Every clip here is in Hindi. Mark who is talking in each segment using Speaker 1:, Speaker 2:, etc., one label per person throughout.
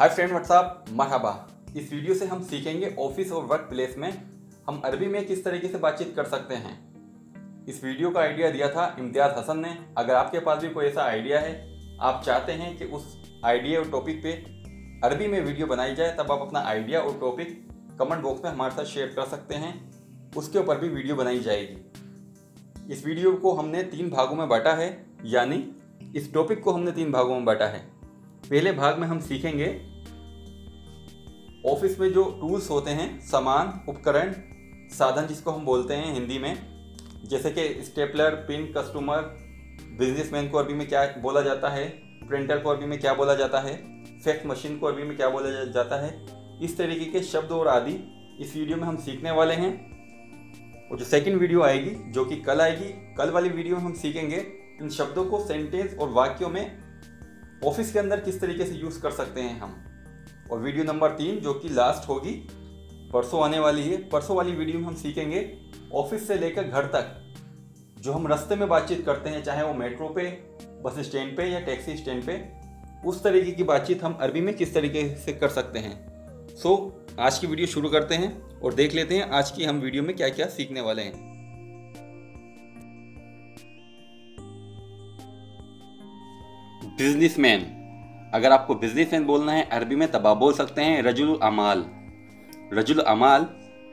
Speaker 1: हाय फ्रेंड व्हाट्सअप मरहबा इस वीडियो से हम सीखेंगे ऑफ़िस और वर्क प्लेस में हम अरबी में किस तरीके से बातचीत कर सकते हैं। इस वीडियो का आइडिया दिया था इम्तियाज़ हसन ने। अगर आपके पास भी कोई ऐसा आइडिया है, आप चाहते हैं कि उस आइडिया और टॉपिक पे अरबी में वीडियो बनाई जाए, तब आप अपना आइडिया और टॉपिक कमेंट बॉक्स में हमारे साथ शेयर कर सकते हैं। उसके ऊपर भी वीडियो बनाई जाएगी। इस वीडियो को हमने तीन भागों में बांटा है, यानी इस टॉपिक को हमने तीन भागों में बांटा है। पहले भाग में हम सीखेंगे ऑफ़िस में जो टूल्स होते हैं, सामान, उपकरण, साधन जिसको हम बोलते हैं हिंदी में, जैसे कि स्टेपलर पिन कस्टमर बिजनेसमैन को अरबी में क्या बोला जाता है प्रिंटर को अरबी में क्या बोला जाता है फैक्स मशीन को अरबी में क्या बोला जाता है, इस तरीके के शब्द और आदि इस वीडियो में हम सीखने वाले हैं। और जो सेकंड वीडियो आएगी, जो कि कल आएगी, कल वाली वीडियो में हम सीखेंगे, इन शब्दों को सेंटेंस और वाक्यों में ऑफ़िस के अंदर किस तरीके से यूज़ कर सकते हैं हम। और वीडियो नंबर तीन जो कि लास्ट होगी परसों आने वाली है। परसों वाली वीडियो में हम सीखेंगे ऑफ़िस से लेकर घर तक जो हम रास्ते में बातचीत करते हैं चाहे वो मेट्रो पे बस स्टैंड पे या टैक्सी स्टैंड पे उस तरीके की बातचीत हम अरबी में किस तरीके से कर सकते हैं। सो so, आज की वीडियो शुरू करते हैं और देख लेते हैं आज की हम वीडियो में क्या क्या सीखने वाले हैं। बिजनेसमैन अगर आपको बिजनेसमैन बोलना है, अरबी में तब आप बोल सकते हैं रजुल अमाल। रजुल अमाल,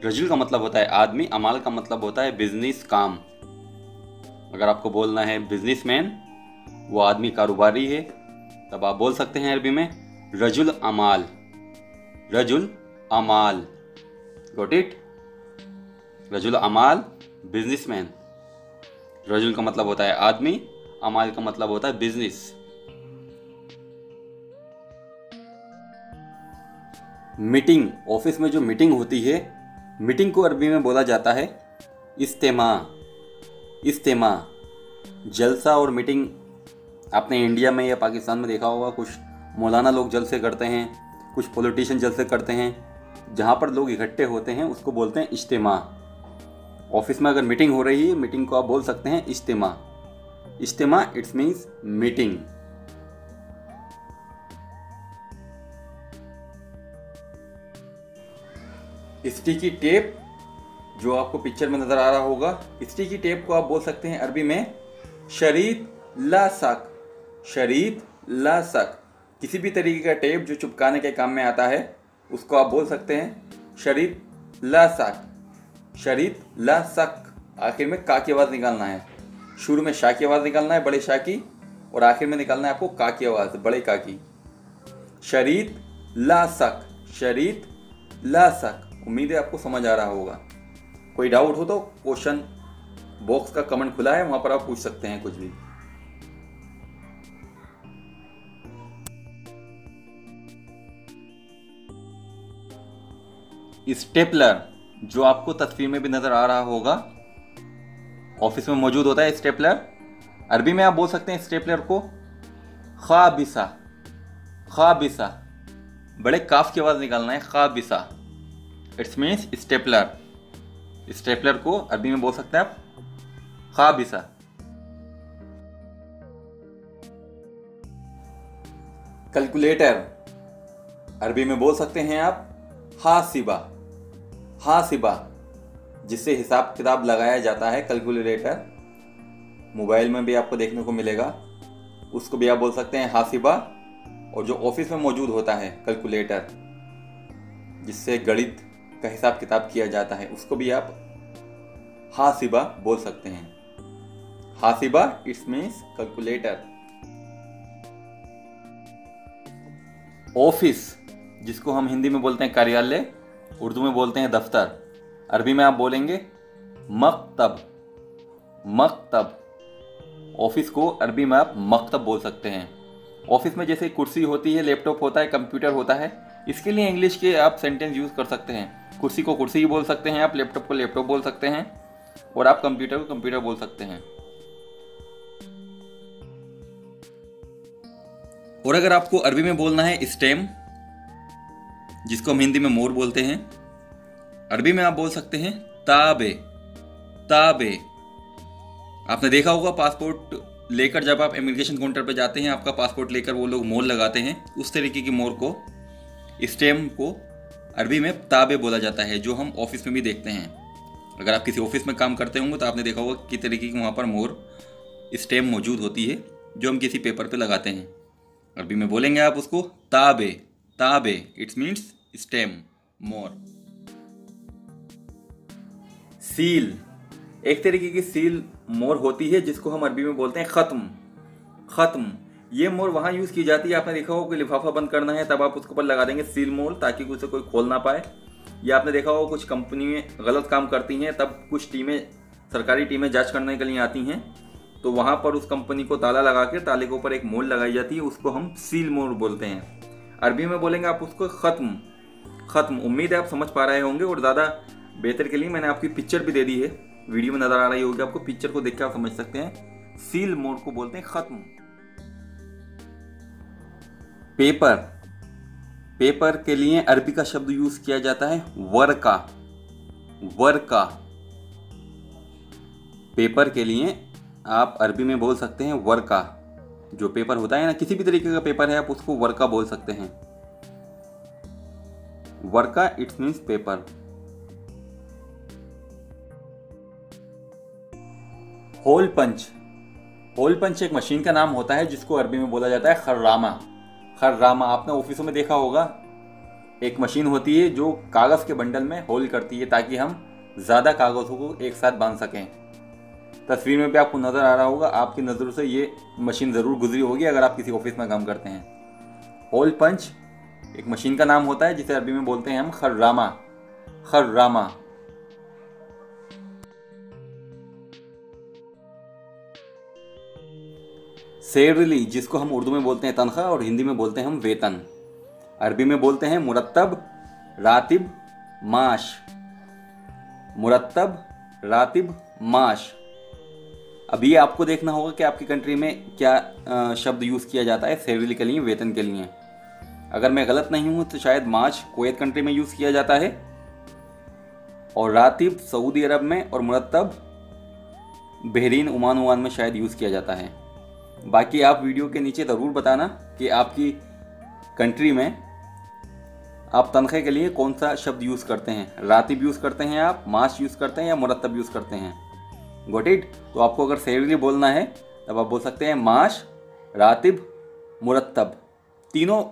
Speaker 1: रजुल का मतलब होता है आदमी, अमाल का मतलब होता है बिज़नेस काम। अगर आपको बोलना है बिजनेसमैन, वो आदमी कारोबारी है, तब आप बोल सकते हैं अरबी में रजुल अमाल। रजुल अमाल। गोट इट रजुल अमाल, बिजनेसमैन। रजुल का मतलब होता है आदमी, अमाल का मतलब होता है बिज़नेस। मीटिंग, ऑफ़िस में जो मीटिंग होती है, मीटिंग को अरबी में बोला जाता है इस्तेमा इस्तेमा। जलसा और मीटिंग आपने इंडिया में या पाकिस्तान में देखा होगा, कुछ मौलाना लोग जलसे करते हैं, कुछ पॉलिटिशियन जलसे करते हैं, जहाँ पर लोग इकट्ठे होते हैं, उसको बोलते हैं इज्तेमा ऑफ़िस में अगर मीटिंग हो रही है, मीटिंग को आप बोल सकते हैं इज्तेमा इज्तेमा it's means meeting. Sticky tape जो आपको पिक्चर में नज़र आ रहा होगा स्टिकी टेप को आप बोल सकते हैं अरबी में शरीत ला सक शरीत ला सक। किसी भी तरीके का टेप जो चुपकाने के काम में आता है, उसको आप बोल सकते हैं शरीत ला सक। शरीत ला सक, आखिर में का की आवाज़ निकालना है। शुरू में शाह की आवाज़ निकालना है, बड़े शाह की, और आखिर में निकालना है आपको का की आवाज़, बड़े का की। शरीत ला सक शरीत ला सक। उम्मीद है आपको समझ आ रहा होगा। कोई डाउट हो तो क्वेश्चन बॉक्स का कमेंट खुला है, वहाँ पर आप पूछ सकते हैं कुछ भी। स्टेपलर जो आपको तस्वीर में भी नज़र आ रहा होगा ऑफ़िस में मौजूद होता है स्टेपलर अरबी में आप बोल सकते हैं स्टेपलर को, खाबिसा खाबिसा। बड़े काफ की आवाज़ निकालना है, खाबिसा। It's means stapler. स्टेपलर को अरबी में बोल सकते हैं आप, खाबिसा। कैलकुलेटर अरबी में बोल सकते हैं आप, हासिबा। हासिबा, जिससे हिसाब किताब लगाया जाता है कैलकुलेटर मोबाइल में भी आपको देखने को मिलेगा। उसको भी आप बोल सकते हैं हासिबा, और जो ऑफ़िस में मौजूद होता है कैलकुलेटर जिससे गणित का हिसाब किताब किया जाता है, उसको भी आप हासिबा बोल सकते हैं। हासिबा इट्स मीन्स कैलकुलेटर। ऑफ़िस, जिसको हम हिंदी में बोलते हैं कार्यालय, उर्दू में बोलते हैं दफ्तर, अरबी में आप बोलेंगे मकतब। मकतब, ऑफ़िस को अरबी में आप मकतब बोल सकते हैं। ऑफ़िस में जैसे कुर्सी होती है, लैपटॉप होता है, कंप्यूटर होता है, इसके लिए इंग्लिश के आप सेंटेंस यूज़ कर सकते हैं। कुर्सी को कुर्सी ही बोल सकते हैं, आप लैपटॉप को लैपटॉप बोल सकते हैं, और आप कंप्यूटर को कंप्यूटर बोल सकते हैं। और अगर आपको अरबी में बोलना है स्टेम जिसको हम हिंदी में मोर बोलते हैं, अरबी में आप बोल सकते हैं, ताबे ताबे। आपने देखा होगा पासपोर्ट लेकर जब आप इमिग्रेशन काउंटर पर जाते हैं, आपका पासपोर्ट लेकर वो लोग मोर लगाते हैं, उस तरीके की मोर को स्टेम को अरबी में ताबे बोला जाता है, जो हम ऑफ़िस में भी देखते हैं। अगर आप किसी ऑफ़िस में काम करते होंगे तो आपने देखा होगा कि तरीके की वहाँ पर मोर स्टेम मौजूद होती है, जो हम किसी पेपर पे लगाते हैं। अरबी में बोलेंगे आप उसको ताबे ताबे, इट्स मीन्स स्टेम मोर। सील, एक तरीके की सील मोर होती है, जिसको हम अरबी में बोलते हैं ख़त्म ख़त्म। ये मोर वहाँ यूज़ की जाती है। आपने देखा होगा कि लिफाफा बंद करना है, तब आप उसके ऊपर लगा देंगे सील मोर ताकि उसे कोई खोल ना पाए। या आपने देखा होगा कुछ कंपनी में गलत काम करती हैं, तब कुछ टीमें, सरकारी टीमें जाँच करने के लिए आती हैं। तो वहाँ पर उस कंपनी को ताला लगा के, ताले के ऊपर एक मोल लगाई जाती है, उसको हम सील मोर बोलते हैं। अरबी में बोलेंगे आप उसको ख़त्म। ख़त्म। उम्मीद है आप समझ पा रहे होंगे और ज़्यादा बेहतर के लिए मैंने आपकी पिक्चर भी दे दी है। वीडियो में नज़र आ रही होगी आपको पिक्चर को देख के आप समझ सकते हैं। सील मोड को बोलते हैं ख़त्म। पेपर। पेपर के लिए अरबी का शब्द यूज़ किया जाता है, वर्का। वर्का। पेपर के लिए आप अरबी में बोल सकते हैं वर्का। जो पेपर होता है ना, किसी भी तरीके का पेपर है, आप उसको वर्का बोल सकते हैं। वर्का, it's means paper. Hole punch. Hole punch एक मशीन का नाम होता है, जिसको अरबी में बोला जाता है, खर्रामा। खर्रामा आपने ऑफिसों में देखा होगा, एक मशीन होती है जो कागज़ के बंडल में होल करती है ताकि हम ज़्यादा कागज़ों को एक साथ बाँध सकें। तस्वीर में भी आपको नज़र आ रहा होगा, आपकी नज़रों से ये मशीन ज़रूर गुजरी होगी अगर आप किसी ऑफ़िस में काम करते हैं। होल पंच, एक मशीन का नाम होता है, जिसे अरबी में बोलते हैं हम, खर्रामा। खर्रामा। सैलरी जिसको हम उर्दू में बोलते हैं तनख्वाह और हिंदी में बोलते हैं हम वेतन। अरबी में बोलते हैं मुरतब रातिब, माश। मुरतब रातिब, माश। अभी आपको देखना होगा कि आपकी कंट्री में क्या शब्द यूज़ किया जाता है सैलरी के लिए, वेतन के लिए। अगर मैं गलत नहीं हूँ तो शायद मार्च कोवैत कंट्री में यूज़ किया जाता है। और रातिब सऊदी अरब में, और मुरतब बहरीन, उमान उमान में शायद यूज़ किया जाता है। बाकी आप वीडियो के नीचे ज़रूर बताना कि आपकी कंट्री में आप तनख्वाह के लिए कौन सा शब्द यूज़ करते हैं। रातिब यूज़ करते हैं आप माश यूज़ करते हैं या मुरतब यूज़ करते हैं। गोट इट तो आपको अगर सैलरी बोलना है, तब आप बोल सकते हैं माश रातिब मुरतब तीनों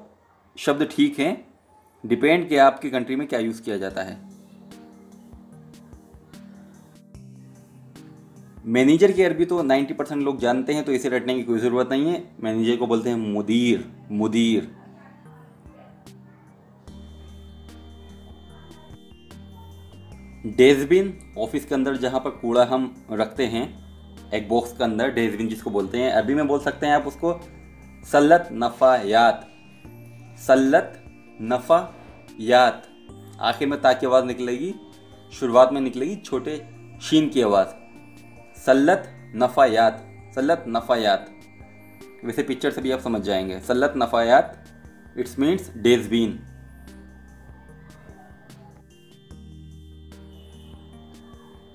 Speaker 1: शब्द ठीक हैं। डिपेंड कि आपकी कंट्री में क्या यूज़ किया जाता है। मैनेजर की अरबी तो 90 परसेंट लोग जानते हैं तो इसे रटने की कोई ज़रूरत नहीं है। मैनेजर को बोलते हैं मुदीर मुदीर। डेजबिन ऑफ़िस के अंदर जहाँ पर कूड़ा हम रखते हैं, एक बॉक्स के अंदर डेजबिन जिसको बोलते हैं। अरबी में बोल सकते हैं आप उसको, सल्लत नफ़ायात सल्लत नफ़ायात आखिर में ताकि आवाज़ निकलेगी, शुरुआत में निकलेगी छोटे शीन की आवाज़। सल्लत नफ़ायात सल्लत नफ़ायात। वैसे पिक्चर से भी आप समझ जाएँगे। सल्लत नफ़ायात, it's means dustbin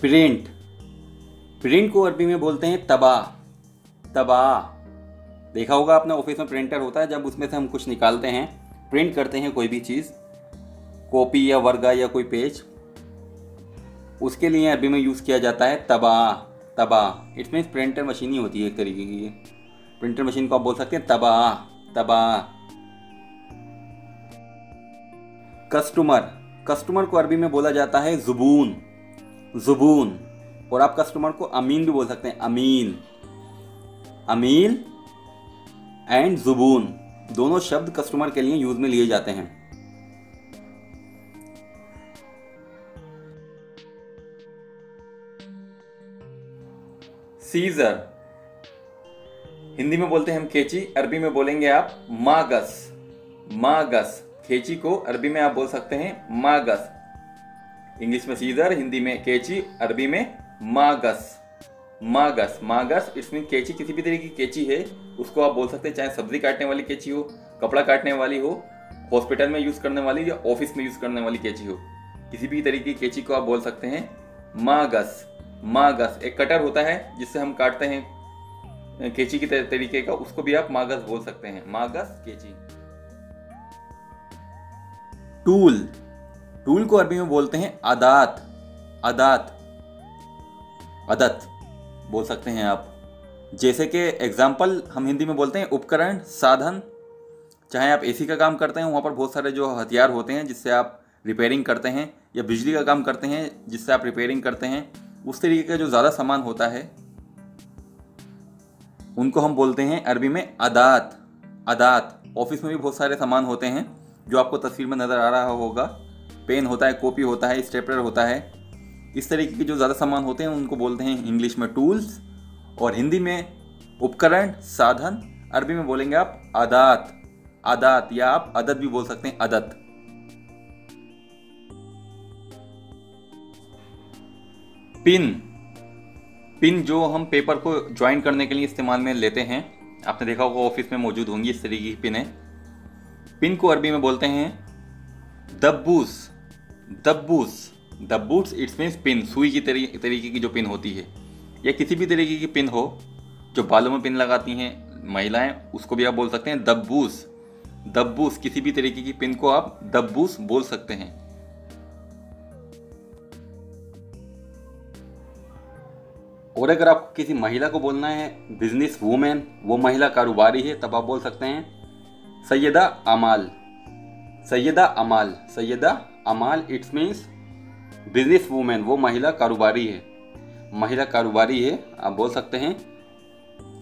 Speaker 1: print. Print को अरबी में बोलते हैं तबाह। तबाह। देखा होगा आपने ऑफ़िस में प्रिंटर होता है, जब उसमें से हम कुछ निकालते हैं प्रिंट करते हैं कोई भी चीज़ कॉपी या वर्गा या कोई पेज उसके लिए अरबी में यूज़ किया जाता है तबाह। तबाह। इट्स मीन्स प्रिंटर मशीन ही होती है एक तरीके की प्रिंटर मशीन को आप बोल सकते हैं तबाह तबाह। कस्टमर कस्टमर को अरबी में बोला जाता है जुबून जुबून। और आप कस्टमर को अमीन भी बोल सकते हैं, अमीन। अमीन एंड जुबून। दोनों शब्द कस्टमर के लिए यूज़ में लिए जाते हैं। सीजर हिंदी में बोलते हैं हम केची अरबी में बोलेंगे आप मागस मागस खेची को अरबी में आप बोल सकते हैं मागस इंग्लिश में सीजर हिंदी में केची अरबी में मागस मागस मागस इसमें केची किसी भी तरीके की केची है, उसको आप बोल सकते हैं, चाहे सब्ज़ी काटने वाली केची हो, कपड़ा काटने वाली हो हॉस्पिटल में यूज़ करने वाली या ऑफ़िस में यूज़ करने वाली केची हो, किसी भी तरीके की केची को आप बोल सकते हैं मागस मागस, एक कटर होता है जिससे हम काटते हैं केची की तरीके का, उसको भी आप मागस बोल सकते हैं। मागस, केची। टूल। टूल को अरबी में बोलते हैं आदात। आदात। अदत बोल सकते हैं आप। जैसे कि एग्ज़ाम्पल हम हिंदी में बोलते हैं उपकरण, साधन। चाहे आप एसी का काम करते हैं, वहाँ पर बहुत सारे जो हथियार होते हैं जिससे आप रिपेयरिंग करते हैं, या बिजली का काम करते हैं जिससे आप रिपेयरिंग करते हैं। उस तरीके का जो ज़्यादा सामान होता है, उनको हम बोलते हैं अरबी में अदात। अदात, ऑफ़िस में भी बहुत सारे सामान होते हैं, जो आपको तस्वीर में नज़र आ रहा होगा। पेन होता है, कॉपी होता है, स्टेपलर होता है। इस तरीके के जो ज़्यादा सामान होते हैं, उनको बोलते हैं इंग्लिश में टूल्स, और हिंदी में उपकरण, साधन। अरबी में बोलेंगे आप आदात आदात या आप अदत भी बोल सकते हैं, अदत। पिन। पिन जो हम पेपर को ज्वाइन करने के लिए इस्तेमाल में लेते हैं, आपने देखा होगा ऑफ़िस में मौजूद होंगी इस तरीके की पिन। पिन को अरबी में बोलते हैं दब्बूस। दब्बूस। दब्बूस, इट्स मीन्स पिन, सुई की तरीके की जो पिन होती है। या किसी भी तरीके की पिन हो, जो बालों में पिन लगाती हैं महिलाएँ, उसको भी आप बोल सकते हैं दब्बूस। दब्बूस, किसी भी तरीके की पिन को आप दब्बूस बोल सकते हैं। और अगर आप किसी महिला को बोलना है बिज़नेस वूमेन वो महिला कारोबारी है, तब आप बोल सकते हैं, सैयदा अमाल। सैयदा अमाल सैयदा अमाल, इट्स मीन्स बिज़नेस वूमेन वो महिला कारोबारी है। महिला कारोबारी है, आप बोल सकते हैं।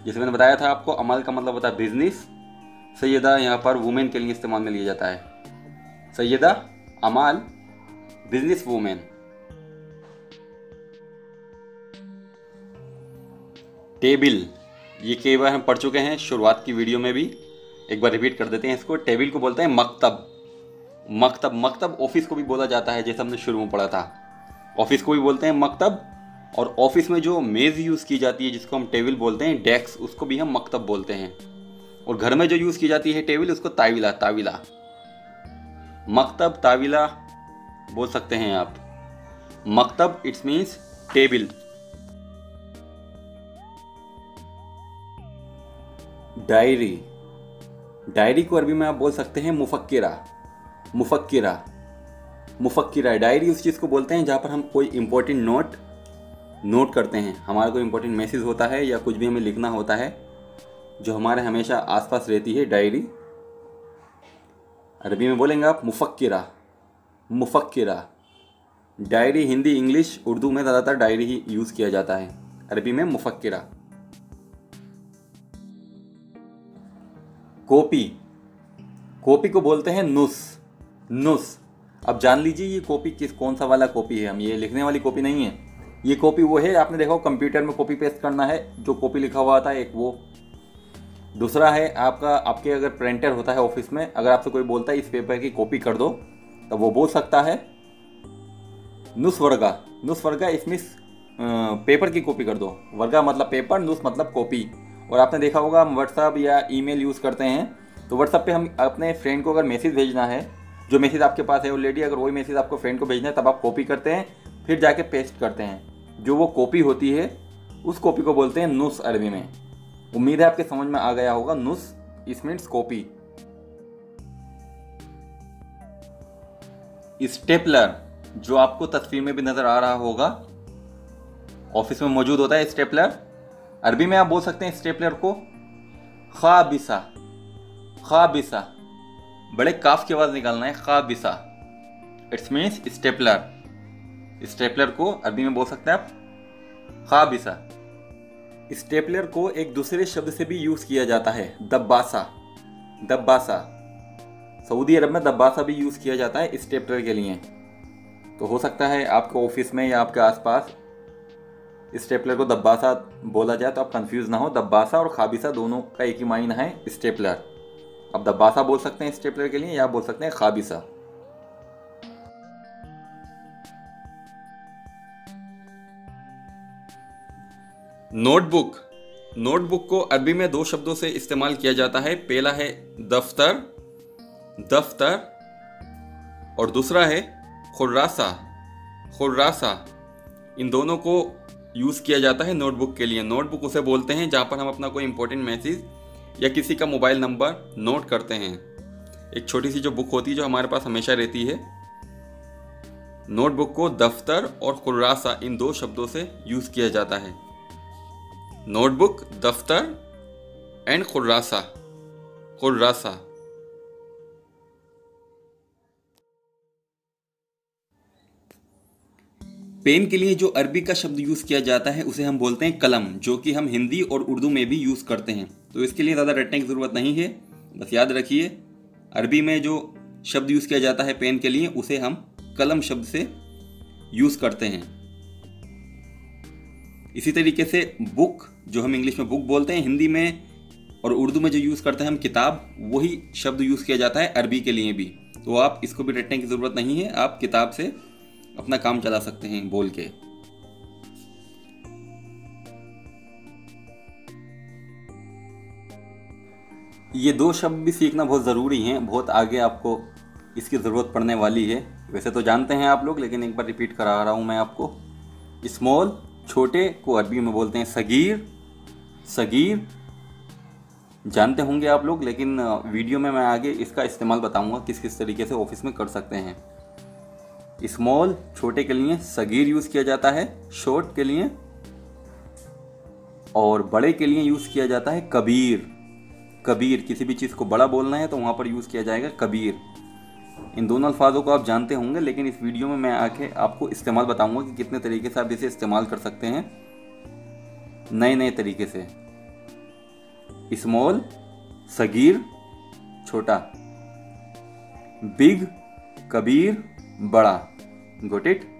Speaker 1: जैसे मैंने बताया था आपको, अमाल का मतलब होता है बिज़नेस सैदा यहाँ पर वुमेन के लिए इस्तेमाल में लिया जाता है। सैदा अमाल बिज़नेस वूमेन टेबल ये कई बार हम पढ़ चुके हैं शुरुआत की वीडियो में भी। एक बार रिपीट कर देते हैं इसको। टेबल को बोलते हैं मकतब। मकतब मकतब ऑफ़िस को भी बोला जाता है, जैसे हमने शुरू में पढ़ा था। ऑफ़िस को भी बोलते हैं मकतब, और ऑफ़िस में जो मेज़ यूज़ की जाती है, जिसको हम टेबल बोलते हैं डेस्क उसको भी हम मकतब बोलते हैं। और घर में जो यूज़ की जाती है टेबल उसको ताविला ताविला। मकतब, ताविला बोल सकते हैं आप। मकतब it's means table diary. Diary को अरबी में आप बोल सकते हैं मुफक्रा मुफक्रा मुफक्रा डायरी उस चीज़ को बोलते हैं जहाँ पर हम कोई इंपॉर्टेंट नोट नोट करते हैं। हमारा कोई इंपॉर्टेंट मैसेज होता है या कुछ भी हमें लिखना होता है, जो हमारे हमेशा आसपास रहती है डायरी। अरबी में बोलेंगे आप मुफक्रा मुफक्रा डायरी हिंदी, इंग्लिश, उर्दू में ज़्यादातर डायरी ही यूज़ किया जाता है। अरबी में मुफक्किरा। कॉपी कॉपी को बोलते हैं नुस। नुस। अब जान लीजिए ये कॉपी किस, कौन सा वाला कॉपी है? हम ये लिखने वाली कॉपी नहीं है। ये कॉपी वो है, आपने देखा कंप्यूटर में कॉपी पेस्ट करना है, जो कॉपी लिखा हुआ था एक वो। दूसरा है, आपका, आपके अगर प्रिंटर होता है ऑफ़िस में, अगर आपसे कोई बोलता है, इस पेपर की कॉपी कर दो तो वो बोल सकता है, नुस वर्गा। नुस वर्गा इसमें पेपर की कॉपी कर दो। वर्गा मतलब पेपर नुस मतलब कॉपी और आपने देखा होगा हम व्हाट्सअप या ईमेल यूज़ करते हैं। तो व्हाट्सअप पे हम अपने फ्रेंड को अगर मैसेज भेजना है, जो मैसेज आपके पास है ऑलरेडी अगर वही मैसेज आपको फ्रेंड को भेजना है, तब आप कॉपी करते हैं, फिर जाके पेस्ट करते हैं। जो वो कॉपी होती है, उस कॉपी को बोलते हैं नुस अरबी में। उम्मीद है आपके समझ में आ गया होगा, नुस इस मीन्स कॉपी स्टेपलर जो आपको तस्वीर में भी नज़र आ रहा होगा ऑफ़िस में मौजूद होता है स्टेपलर अरबी में आप बोल सकते हैं स्टेपलर को खाबिसा खाबिसा। बड़े काफ की आवाज़ निकालना है, खाबिसा। इट्स मीन्स स्टेपलर स्टेपलर को अरबी में बोल सकते हैं आप खाबिसा। स्टेपलर को एक दूसरे शब्द से भी यूज़ किया जाता है, दब्बासा। दब्बासा। सऊदी अरब में दब्बासा भी यूज़ किया जाता है स्टेपलर के लिए। तो हो सकता है आपके ऑफ़िस में या आपके आसपास स्टेपलर को दब्बासा बोला जाए तो आप कंफ्यूज ना हो। दब्बासा और खाबिसा दोनों का एक ही माइन है, स्टेपलर। अब दब्बासा बोल सकते हैं स्टेपलर के लिए या बोल सकते हैं खाबिसा। नोटबुक नोटबुक को अरबी में दो शब्दों से इस्तेमाल किया जाता है। पहला है दफ्तर दफ्तर, और दूसरा है खुर्रासा। खुर्रासा। इन दोनों को यूज़ किया जाता है नोटबुक के लिए। नोटबुक उसे बोलते हैं जहाँ पर हम अपना कोई इंपॉर्टेंट मैसेज या किसी का मोबाइल नंबर नोट करते हैं। एक छोटी सी जो बुक होती है जो हमारे पास हमेशा रहती है। नोटबुक को दफ्तर और कुर्रासा इन दो शब्दों से यूज़ किया जाता है। नोटबुक दफ्तर एंड कुर्रासा कुर्रासा पेन के लिए जो अरबी का शब्द यूज़ किया जाता है, उसे हम बोलते हैं कलम, जो कि हम हिंदी और उर्दू में भी यूज़ करते हैं। तो इसके लिए ज़्यादा रटने की ज़रूरत नहीं है। बस याद रखिए, अरबी में जो शब्द यूज़ किया जाता है पेन के लिए, उसे हम कलम शब्द से यूज़ करते हैं। इसी तरीके से बुक, जो हम इंग्लिश में बुक बोलते हैं, हिंदी में और उर्दू में जो यूज़ करते हैं हम किताब, वही शब्द यूज़ किया जाता है अरबी के लिए भी। तो आप इसको भी रटने की ज़रूरत नहीं है, आप किताब से अपना काम चला सकते हैं बोल के। ये दो शब्द भी सीखना बहुत ज़रूरी हैं, बहुत आगे आपको इसकी ज़रूरत पड़ने वाली है। वैसे तो जानते हैं आप लोग, लेकिन एक बार रिपीट करा रहा हूँ मैं आपको। स्मॉल, छोटे को अरबी में बोलते हैं सगीर। सगीर, जानते होंगे आप लोग, लेकिन वीडियो में मैं आगे इसका इस्तेमाल बताऊँगा किस किस तरीके से ऑफ़िस में कर सकते हैं। स्मॉल छोटे के लिए सगीर यूज़ किया जाता है शॉर्ट के लिए, और बड़े के लिए यूज़ किया जाता है कबीर। कबीर, किसी भी चीज़ को बड़ा बोलना है तो वहाँ पर यूज़ किया जाएगा कबीर। इन दोनों अल्फाजों को आप जानते होंगे, लेकिन इस वीडियो में मैं आके आपको इस्तेमाल बताऊँगा कि कितने तरीके से आप इसे इस्तेमाल कर सकते हैं। नए नए तरीके से। स्मॉल सगीर, छोटा। बिग कबीर बड़ा। Got it